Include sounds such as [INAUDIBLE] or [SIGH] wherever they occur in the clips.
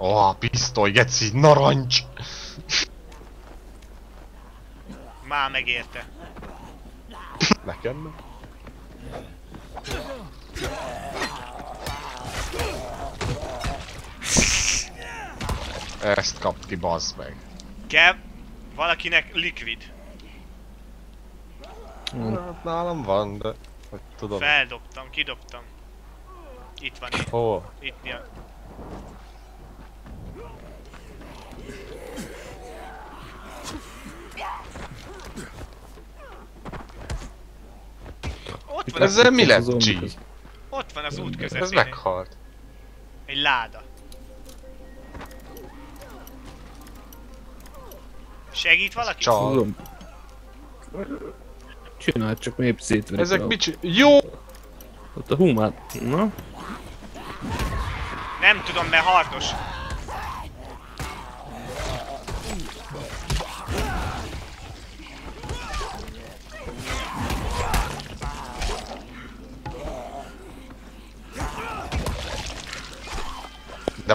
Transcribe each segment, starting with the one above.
Ó, oh, pisztoly, geci, narancs! Már megérte. Nekem. Ezt kap ki, bazd meg. Kell valakinek likvid. Hát nálam van, de... Hogy tudom. Feldobtam, kidobtam. Itt van, Hol? itt mi a... Ott van, az, Ezzel mi lett, Az G? ott van az út Ez közepén. meghalt. Egy láda. Segít valaki? Csal. Csinálj, csak még szétverik Ezek mit. Jó! Ott a humán... Na? Nem tudom, mert hardos.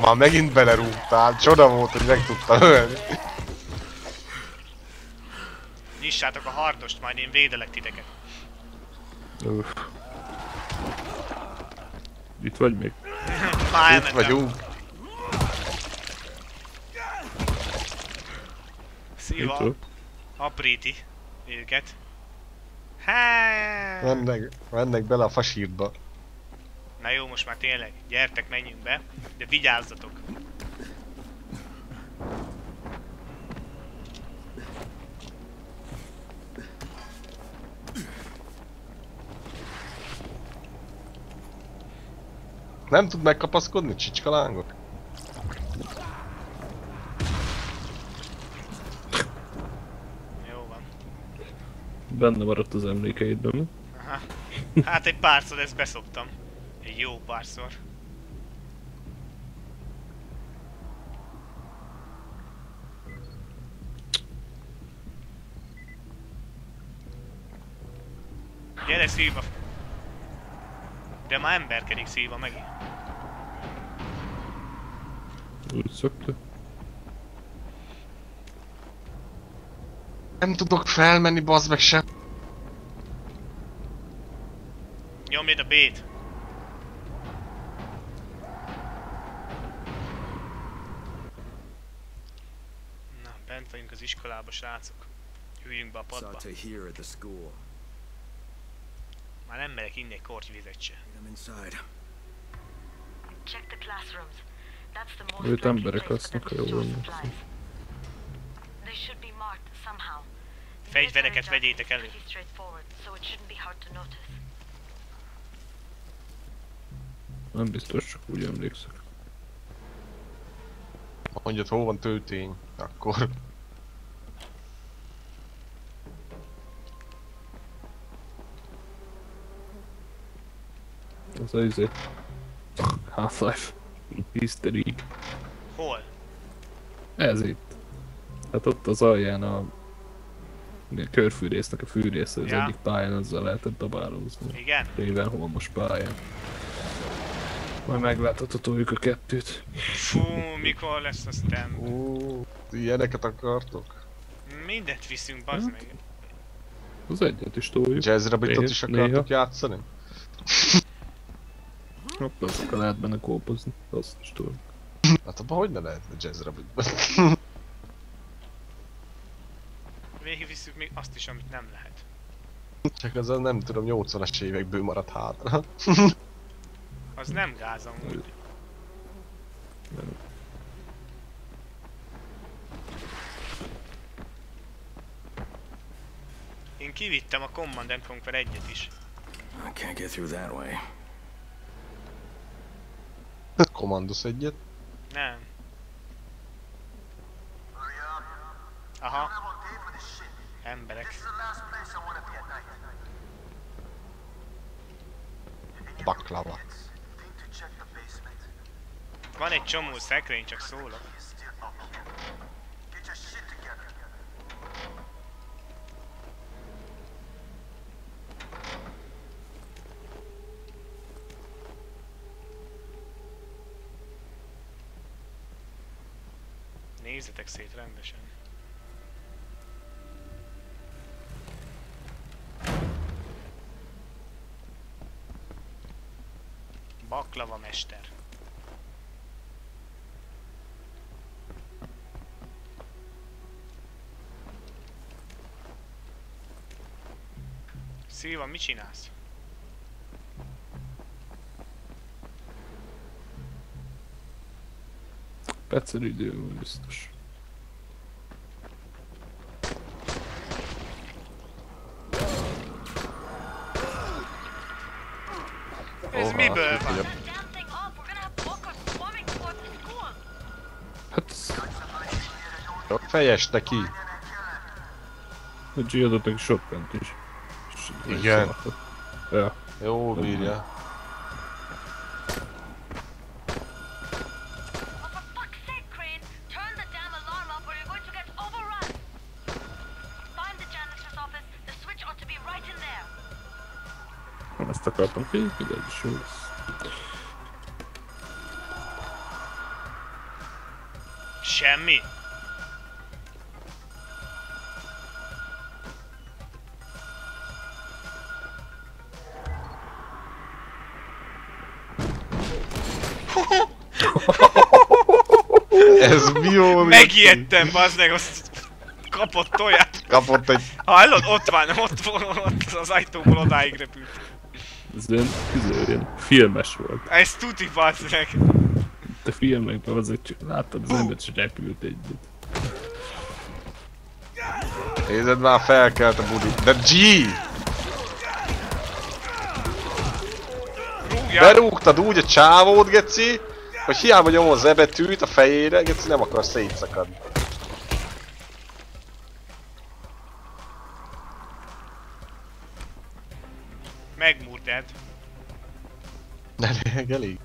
Már megint belerúgtál. Csoda volt, hogy meg tudtam ölni. Nyissátok a hardost, majd én védelek titeket. Uff. Itt vagy még? [LAUGHS] Már Itt vagyunk. Szilva, apríti őket. Hát. Mennek, mennek bele a fasírba. Na jó, most már tényleg, gyertek, menjünk be, de vigyázzatok. Nem tud megkapaszkodni, csicskalángot? Jó van. Benne maradt az emlékeidben. Aha. Hát egy párszor ezt beszoptam. Egy jó párszor. Gyere szíva! De már emberkedik szíva megint. Úgy szokta. Nem tudok felmenni, bazd meg sem. Nyomjad a B-t! Na, bent vagyunk az iskolába, srácok. Üljünk be a padba. Már nem merek inni egy kortyvizet se. Őt emberek lesznek, ha jól emlékszem. Fegyvereket vegyétek elő. pretty straightforward, so it shouldn't be hard to notice. Nem biztos, csak úgy emlékszek. Mondjad, hol van töltény, akkor... Az az izé. Half-Life. History. Hol? Ez itt. Hát ott az alján a... A körfűrésznek a fűrésze az Ja. egyik pályán, azzal lehetett dobálózni. Igen? Réven holmos pályán. Majd megláthatatoljuk a kettőt. Fú, mikor lesz a stem? Ú, ilyeneket akartok? Mindent viszünk, bazd meg. Az egyet is toljuk. Jazz Rabbitot Néha- is akartok néha. játszani? Hopp, azokkal lehet benne kópozni. Azt is tudom. Hát abban hogy ne lehetne Jazz Rabbitban? Végig visszük még azt is, amit nem lehet. Csak az a nem tudom, 80-as évekből maradt hátra. Az nem gáz amúgy. Én kivittem a Command and Conquer egyet is. I can't get through that way. Kommandosz egyet. Nem. Aha. Emberek. Baklava. Van egy csomó szekrény, csak szólok. Nézzetek szét rendesen. Baklava mester. Szilva, mit csinálsz? Egyszer idő van biztos. Ez Ó, miből hát, van? ugye. Damn thing off. We're gonna have walkers swarming towards the school. Hát ez... Fejeste ki. A G adott neki shotgunt is. És Igen. megszállta. Ja. Jó bírja. Is jó lesz. Semmi? [LAUGHS] Ez mi jó? Megijedtem, bazd meg, azt kapott toját. Kapott egy... Hallod? Ott van, ott, ott az ajtóból odáig repült. Ez ilyen, ez ilyen filmes volt. Ez tuti, bazd meg. De filmekben az egy, láttad az ember, csak repült egyet. Nézed már felkelt a budi. De G! Rúgja. Berúgtad úgy a csávót, geci, hogy hiába nyomod az E betűt a fejére, geci nem akar szétszakadni. Megmurtad. Elég, [LAUGHS] elég.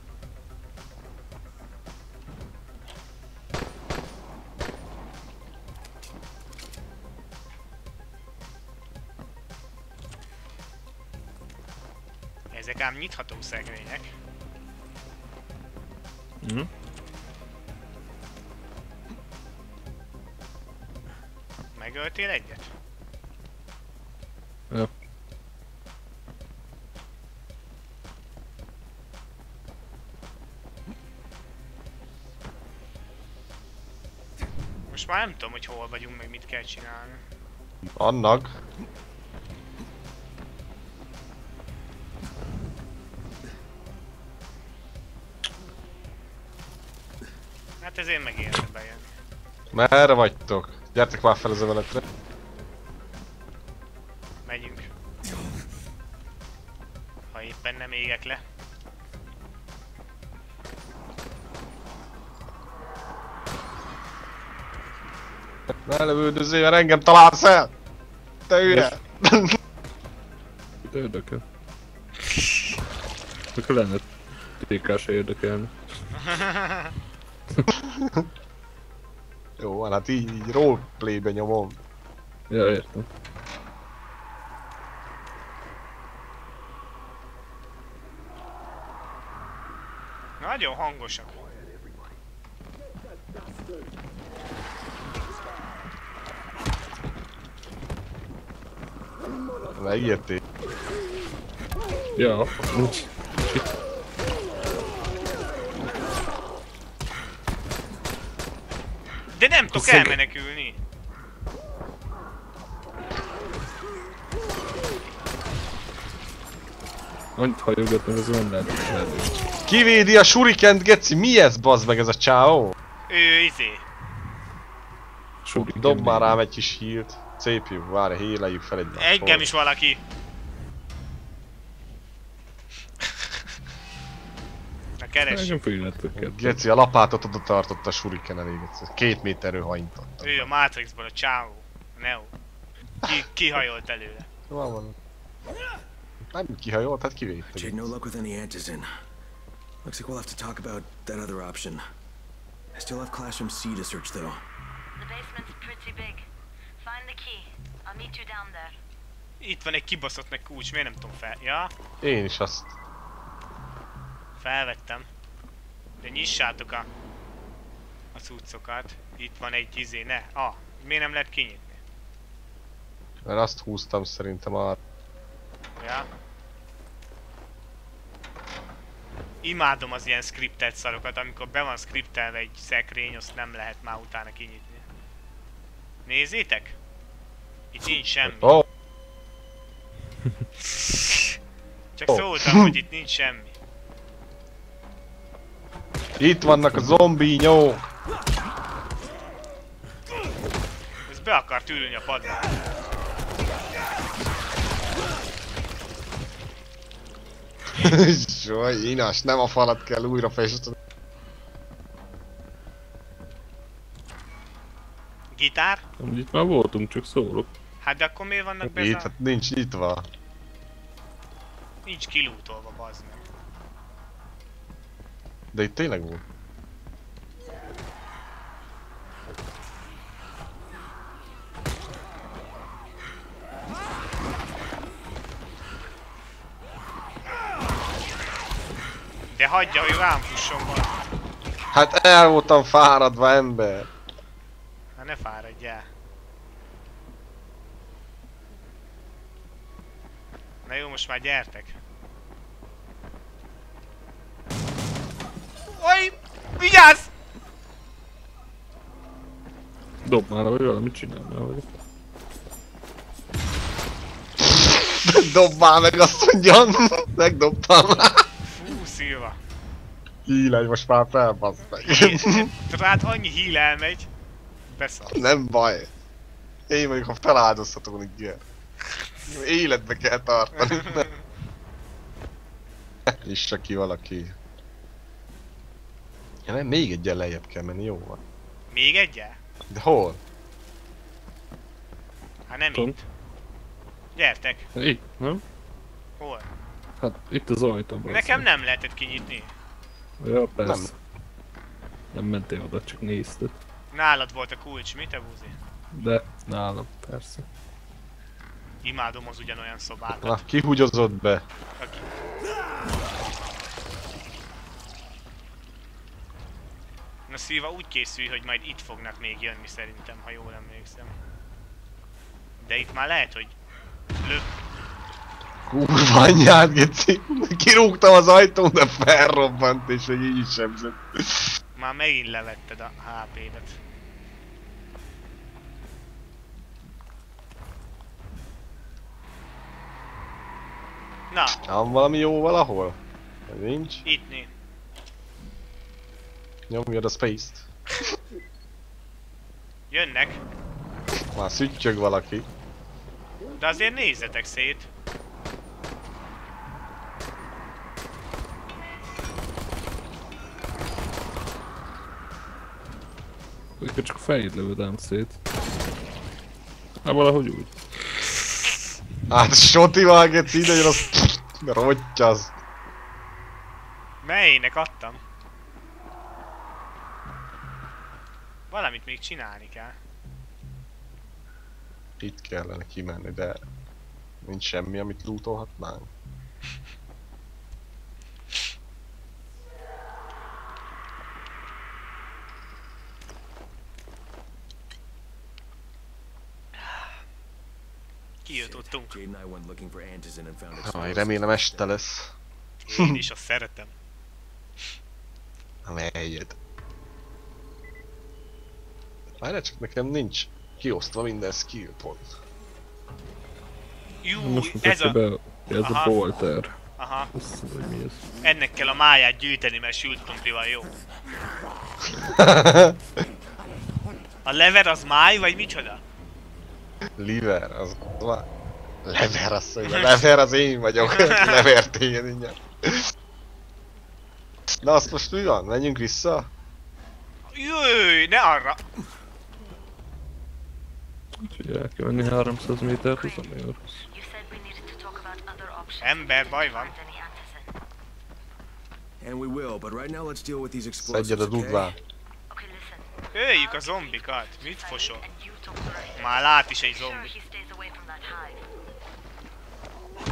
Ezek ám nyitható szekrények. Mhm. Megöltél egyet? Már nem tudom, hogy hol vagyunk, meg mit kell csinálni. Annak. Hát ezért megérte bejönni. Merre vagytok? Gyertek már fel az emeletre. Megyünk. Ha éppen nem égek le. Ne lövődözzél, mert engem találsz el! Te hülye! Érdekel. Akkor lenne TK se érdekelni. [LAUGHS] Jó, van, hát így, így roleplaybe nyomom. Ja, értem. Nagyon hangosak. Megérték. Ja, úgy. De nem tudok elmenekülni. Annyit hajogatnak, az nem lehet. Kivédi a shurikent, geci, mi ez bazd meg ez a csávó? Ő izé. Dob már rám egy kis hílt. Jó, várj, héleljük fel egy Engem is valaki. Na keres. Engem félrettek Geci, a lapátot oda tartott a shuriken elé, geci. Két méterről haintott. Ő a Matrixból a csávó. Neo. Ki, kihajolt előle. Van van. Nem kihajolt, hát kivédte. Jade, no luck with any antizin. Looks like we'll have to talk about that other option. I still have Classroom C to search, though. The basement's pretty big. Itt van egy kibaszott meg kulcs, miért nem tudom fel... Ja, Én is azt. felvettem. De nyissátok a... a cuccokat. Itt van egy izé, ne. Ah, miért nem lehet kinyitni? Mert azt húztam szerintem a... Ja. Imádom az ilyen scriptet szarokat, amikor be van scriptelve egy szekrény, azt nem lehet már utána kinyitni. Nézzétek! Itt nincs semmi. Oh, Csak Ó. szóltam, hogy itt nincs semmi. itt vannak a zombinyók! Ez be akart ülni a padra. [LAUGHS] Soj, inas, nem a falat kell újra festeni. Gitár? Amúgy itt már voltunk, csak szólok. Hát de akkor miért vannak Itt, be hát nincs nyitva. Nincs kilútolva, bazd meg. De itt tényleg volt. De hagyja, hogy rám fusson. Hát el voltam fáradva ember. Hát ne fáradj el. Na jó, most már gyertek. Oj! Vigyázz! Dob már, vagy valamit csinál már, vagy. [LAUGHS] Dob már meg azt mondjam. [LAUGHS] Megdobtam. Fú, szilva. Hílegy, most már felbasz meg. Rád annyi híl elmegy. Beszart. Nem baj. Én vagyok, ha feláldozhatok ilyen. Életbe kell tartani. [LAUGHS] És csak ki valaki. Ja, nem, még egyen lejjebb kell menni, jó van. Még egyel? De hol? Hát nem Pont. itt. Gyertek. Itt, nem? Hol? Hát itt az ajtóban. Nekem nem lehetett kinyitni. Ja, persze. Nem. nem mentél oda, csak nézted. Nálad volt a kulcs, mi te búzi? De nálam, persze. Imádom az ugyanolyan szobákat. Na, ki húgyozott be? Aki... Na Szilva úgy készül, hogy majd itt fognak még jönni szerintem, ha jól emlékszem. De itt már lehet, hogy lő... Kurva anyját, geci. Kirúgtam az ajtón, de felrobbant, és hogy így sebzett. Már megint levetted a HP-det. Na, Van valami jó valahol? Vagy Nincs? itt né. Nyomjad a space-t. Jönnek, Már szüttyög valaki. de azért nézzetek szét. Akkor csak fejét lövödám szét. Hát valahogy úgy. Hát Sotival geci, ide jön az... Rottyasz. Melynek adtam? Valamit még csinálni kell. Itt kellene kimenni, de... Nincs semmi, amit lootolhatnánk. Kijutottunk. Jade and I went looking for Antizin and found it. Aj, remélem este lesz. Én is azt szeretem. Amelyed. Várjál csak nekem nincs kiosztva minden skill pont. Jú, Most ez a... be, ez a Aha. bolter. Aha, Azt mondom, hogy mi ez. ennek kell a máját gyűjteni, mert sült krumplival jó. [LAUGHS] A lever az máj, vagy micsoda? Liver, az... va- Lever, azt mondja. [LAUGHS] Lever az én vagyok. [LAUGHS] [LAUGHS] Lever téged ingyen. Na azt most mi van? Menjünk vissza? Jöjj, ne arra! Úgyhogy el kell menni 300 méterhez, ami rossz. You said we needed to talk about other options. Ember, baj van. And we will, but right now let's deal with these Szedjed explosives, a dudlát. Okay, listen. Öljük a zombikat. Mit fosol? Már lát is egy zombi.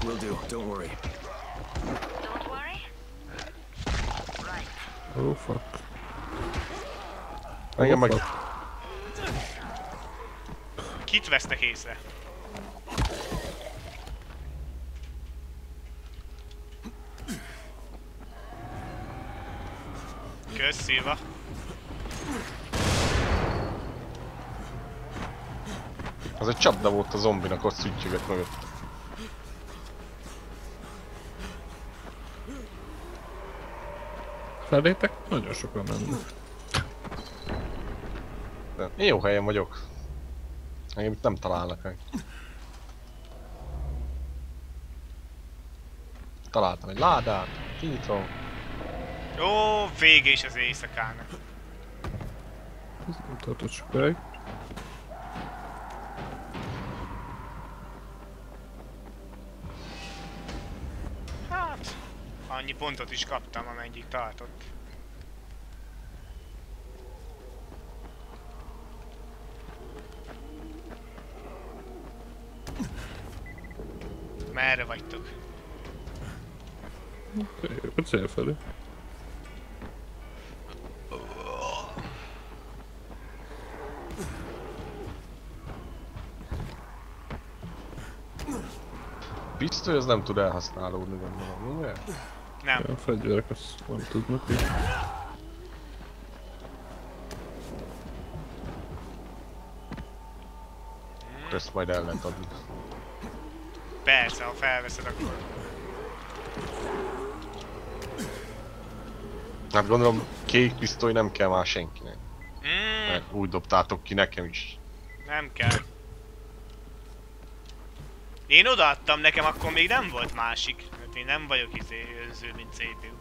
Will do. Don't worry. Don't worry. Right. Oh fuck. Engem meg... Kit vesznek észre? Kösz, Szilva. Az egy csapda volt a zombinak, ott szütyögött mögött. Felétek nagyon sokan mennek. De én jó helyen vagyok. Engem itt nem találnak meg. Találtam egy ládát, kinyitom. Ó, vége is az éjszakának. Ez nem tartott sokáig. Annyi pontot is kaptam, amennyi tartott. Merre vagytok? A cél felé. Pisztoly az nem tud elhasználódni gondolom, ugye? Nem. A fegyverek azt nem tudnak így. Akkor ezt majd el lehet adni. Persze, ha felveszed, akkor... Hát gondolom kék pisztoly nem kell már senkinek. Mm, Mert úgy dobtátok ki nekem is. nem kell. Én odaadtam nekem, akkor még nem volt másik. Én nem vagyok izé őző, mint CPU.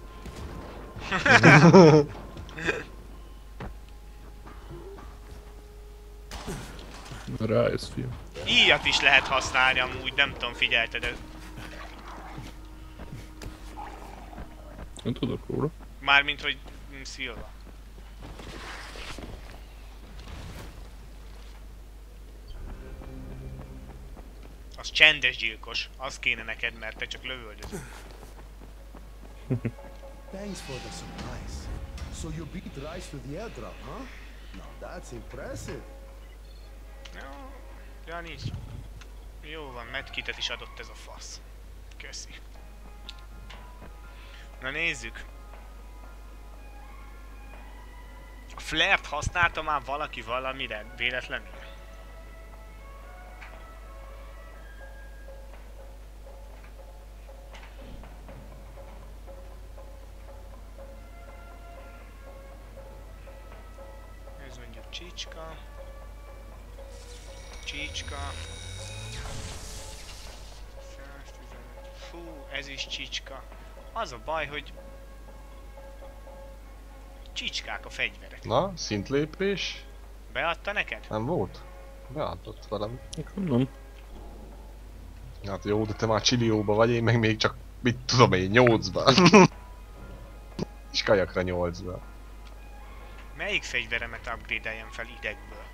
[LAUGHS] Rájössz, fiú. Íjat is lehet használni amúgy, nem tudom, figyelted de Nem tudok róla. Mármint, hogy Szilva. Az csendes gyilkos, az kéne neked, mert te csak lövöldözöl. [LAUGHS] Thanks for the supplies. So you beat Rice to the airdrop, huh? Now that's impressive. Jó, ja nincs. Jó van, medkitet is adott ez a fasz. Köszi. Na nézzük. A flare-t használta már valaki valamire, véletlenül? Csicska. 115. Fú, ez is csicska. Az a baj, hogy csicskák a fegyverek. Na, szintlépés? Beadta neked? Nem volt? Beadott valami. Nem. Hát jó, de te már csilióba vagy, én meg még csak, mit tudom én, nyolcban. [LAUGHS] És kajakra nyolcban. Melyik fegyveremet upgrade fel idegből?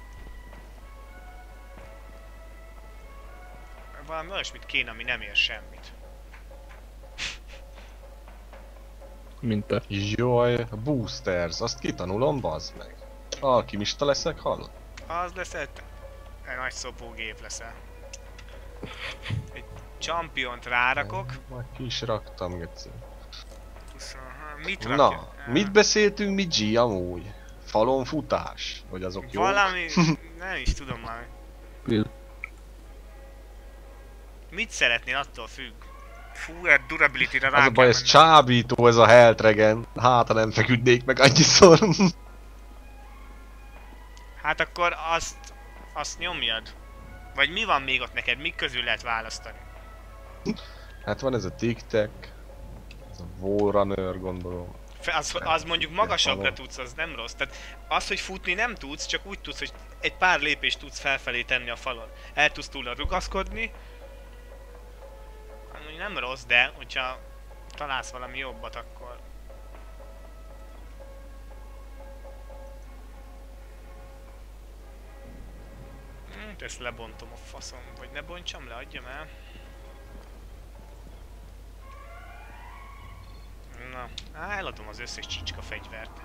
Valami olyasmit kéne, ami nem ér semmit. Mint te. Jaj, a boosters, azt kitanulom, bazd meg. Alkimista leszek, hallod? Az leszel te. Egy nagy szopógép leszel. Egy championt rárakok. Majd ki is raktam, geci. 23. Mit rakja? Na, mit beszéltünk mi G amúgy? Falon futás? Vagy azok jó? Valami... [LAUGHS] nem is tudom már. Mit szeretnél, attól függ. Fú, egy durability-re rá Az a baj, ez mennem. csábító ez a Heltregen. Hát, ha nem feküdnék meg annyiszor. Hát akkor azt... Azt nyomjad. Vagy mi van még ott neked? Mik közül lehet választani? hát van ez a tic-tac. Ez a Wallrunner, gondolom. Az, az mondjuk magasabbra tudsz, az nem rossz. Tehát az, hogy futni nem tudsz, csak úgy tudsz, hogy egy pár lépést tudsz felfelé tenni a falon. El tudsz túl rugaszkodni. Amúgy nem rossz, de hogyha találsz valami jobbat, akkor... Hát ezt lebontom a faszom, vagy ne bontsam le, adjam el. Na, á, eladom az összes csicska fegyvert.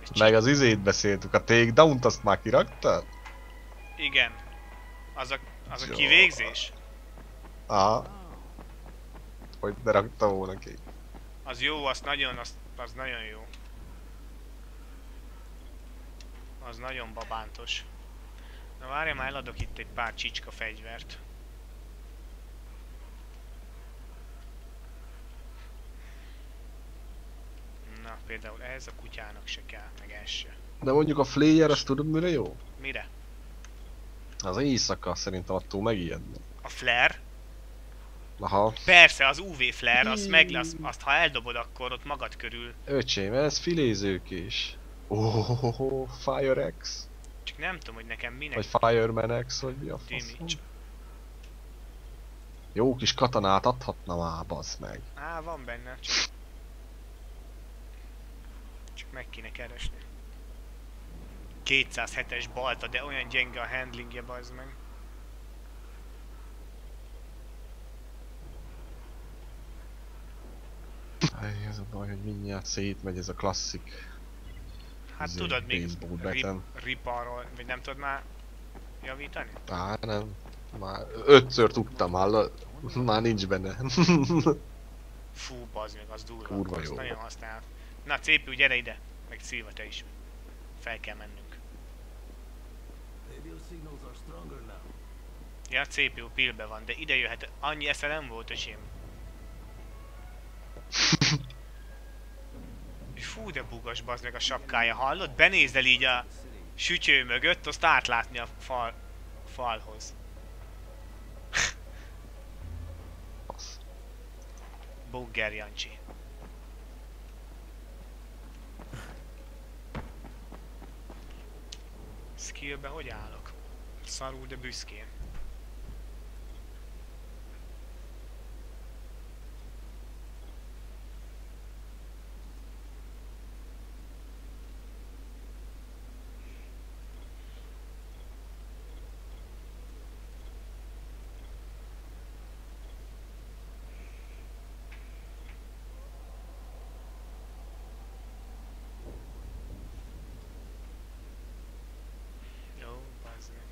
És Meg az izét beszéltük, a takedown-t azt már kiraktad? Igen. Az a, az a Jó. kivégzés? Aha. Hogy ne rakta volna ki. Az jó, az nagyon, az, az nagyon jó. Az nagyon babántos. Na várja, már eladok itt egy pár csicska fegyvert. Na, például ez a kutyának se kell, meg ez se. De mondjuk a Flayer, azt tudod mire jó? Mire? Az éjszaka szerintem attól megijedne. A flare? Aha. Persze, az UV flare, azt, meg, azt, azt ha eldobod, akkor ott magad körül. Öcsém, ez filézők is. Oh, Fire X? Csak nem tudom, hogy nekem minek Vagy Fireman X, vagy mi a faszom? Jó kis katonát adhatna már, bazd meg. Á, van benne, csak... Csak meg kéne keresni. 207-es balta, de olyan gyenge a handlingje, bazd meg. Ay, ez a baj, hogy mindjárt szétmegy ez a klasszik. Hát tudod még rip, riparról, vagy nem tudod már javítani? Á, nem. Már ötször tudtam, hallod? Már nincs benne. [LAUGHS] Fú, bazd meg, az durva, Kurva jó. nagyon használ. Na, CPU, gyere ide! Meg Szilva, te is. Fel kell mennünk. Ja, CPU pillbe van, de ide jöhet. Annyi esze nem volt, öcsém. Fú, de bugas bazd meg a sapkája, hallod? Benézel így a sütyő mögött, azt átlátni a fal, falhoz. [LAUGHS] Bugger Jancsi. Skillbe hogy állok? Szarul, de büszkén. Jó, bazd meg.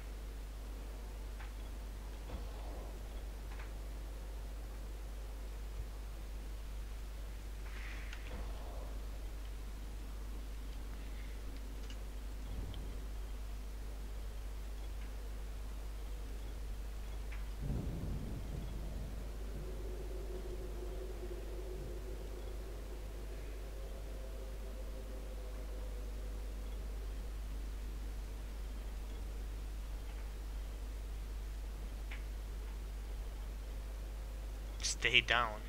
Stay down.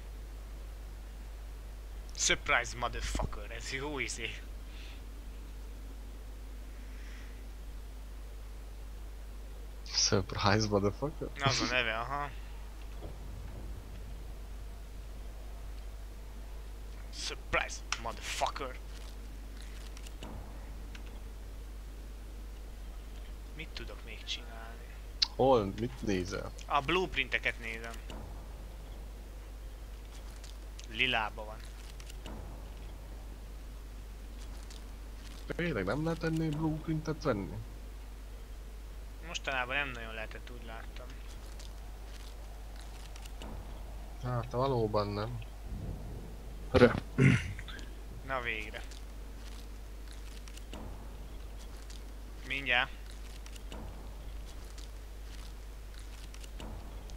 Surprise motherfucker, ez jó izé. Surprise, motherfucker. Az a neve, aha. Surprise motherfucker. Mit tudok még csinálni? Hol, mit nézel? A blueprinteket nézem. Lilába van. Tényleg nem lehet ennél blueprintet venni? Mostanában nem nagyon lehetett, úgy láttam. Hát valóban nem. Re. Na végre. Mindjárt.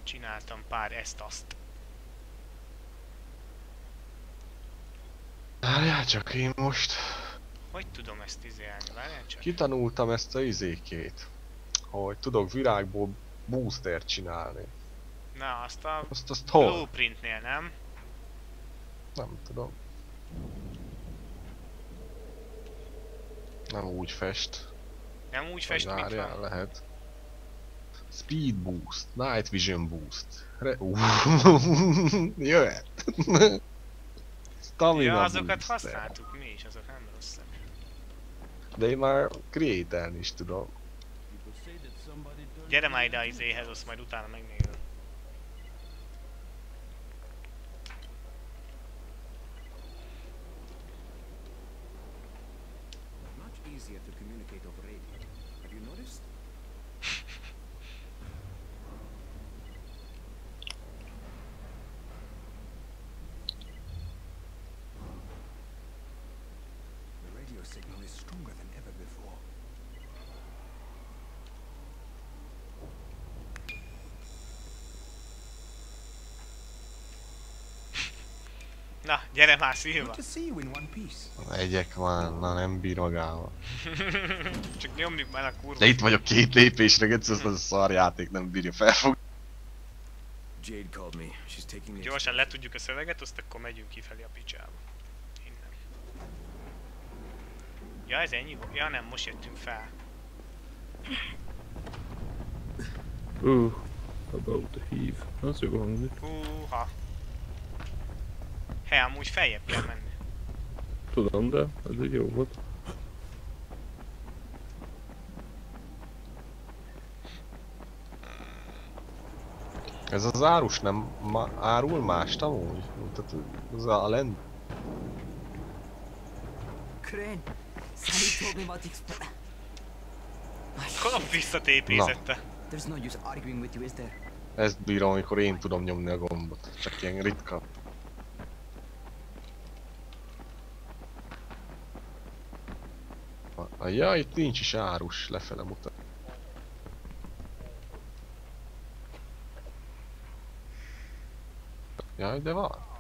Csináltam pár ezt-azt. Várjál csak én most. Hogy tudom ezt izélni? Várjál csak. Kitanultam ezt a izékét. Hogy tudok virágból boostert csinálni. Na, azt a Azt, azt hol? blueprintnél, nem? Nem tudom. Nem úgy fest. Nem úgy fest, mint van? lehet. Speed boost, night vision boost. Re [LAUGHS] jöhet. Stamina Ja, azokat booster. használtuk mi is, azok nem rosszak. De én már create is tudom. Gyere már ide a izéhez, azt majd utána megnézem. Na, gyere már Szilva! Good to one. Egyek van, na nem bír magával. [LAUGHS] Csak nyomjuk már a kurva. De itt vagyok két lépésre, Geci, ez a szar játék nem bírja felfogni. Jade called me. She's taking me. Gyorsan letudjuk a szöveget, azt akkor megyünk kifelé a picsába. Innen. Ja, ez ennyi volt? Ja nem, most jöttünk fel. Uh, about the heave. Az jó hangzik. Húha. He, amúgy feljebb kell menni. Tudom, de ez egy jó volt. Ez az árus nem ma, árul mást amúgy? Tehát az a lent... Expl- Kap visszatépézette. There's no use arguing with you, is there? Ezt bírom, amikor én tudom nyomni a gombot. Csak ilyen ritka. Ja, itt nincs is árus, lefele mutat. Jaj, de van.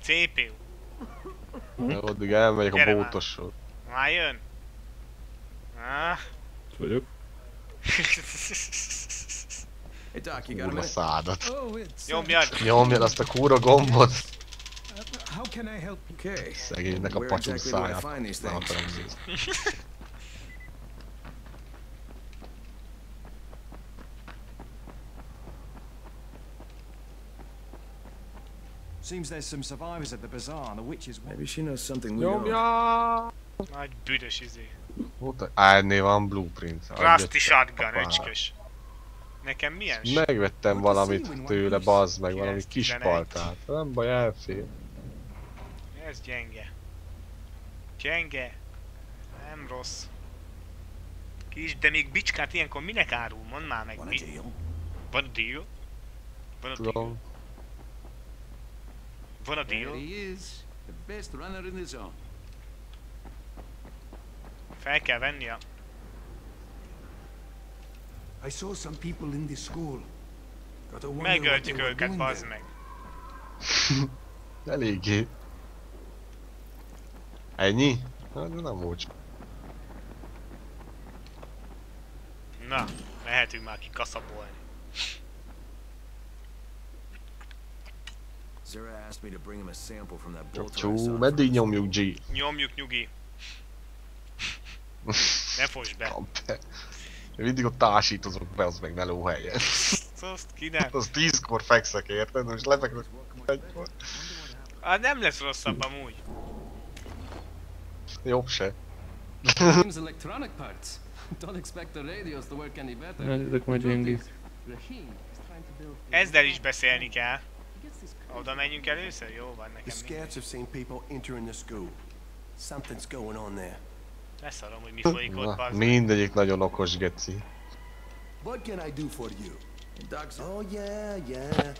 CPU. De addig elmegyek a Gyere már. bótosról. Már jön. Ah. Vagyok. [LAUGHS] Hey Doc, you got a szádat. Oh, it's. Nyomjad. Nyomjad azt a kúra gombot! Can I help you? Okay. Szegénynek a I száját. Nem akarom nézni. Seems there's some survivors at the bazaar. The witches. Maybe she knows something we don't. Nyomja! Nagy büdös izé. Ott á, ennél van blueprint. Rusty shotgun, öcskös. Nekem milyen Megvettem valamit tőle, bazd meg, valami kis 9-11. paltát. Nem baj, elfér. Ez gyenge. Gyenge. Nem rossz. Kis, de még bicskát ilyenkor minek árul? Mondd már meg. A Mi? deal? Van a deal? Van a deal? Van a deal? Fel kell venni a... I saw some people in the school. Megöltjük őket, bazd meg. [LAUGHS] Eléggé. Ennyi? Hát ez nem volt. Na, mehetünk már ki kaszabolni. Csú, meddig nyomjuk G? Nyomjuk nyugi. Ne [LAUGHS] fosd be. Én mindig ott társítozok be, az meg meló helyen. Azt ki nem. Az tízkor fekszek, érted? Most lefekök egykor. Hát nem lesz rosszabb amúgy. Jobb se. Seems electronic parts. Don't expect the radios to work any better. Ezek majd gyengék. Rahim is trying to build. Ezzel is beszélni kell. Oda menjünk először? Jó van The nekem. scouts mindegy. have seen people entering the school. Something's going on there. Leszarom, hogy mi folyik ott, bazd mindegyik nagyon okos geci. What can I do for you? Oh, yeah, yeah.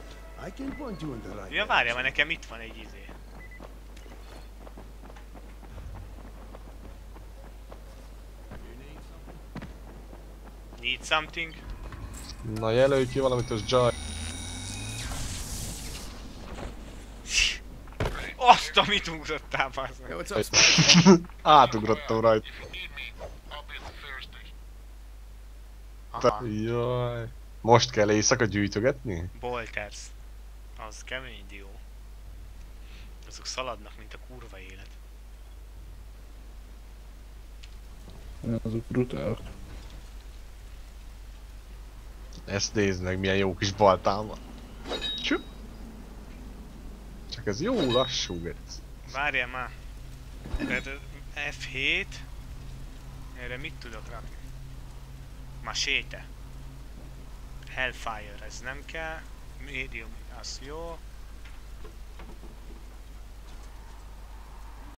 I can point you in the right Ja, várja, mert nekem itt van egy izé. Need something? Na jelölj ki valamit, az Jai. Azt, amit ugrottál, bazd meg. Hey, what's up, Spike? Átugrottam rajta. Aha, Jaj. Most kell éjszaka gyűjtögetni? Bolters. Az kemény dió. Azok szaladnak, mint a kurva élet. Azok brutál. Ezt nézd meg, milyen jó kis baltám van. Csü. Csak ez jó lassú, gec. Várjál már. Tehát F7. Erre mit tudok rakni? Machete. Hellfire, ez nem kell. Medium, az jó.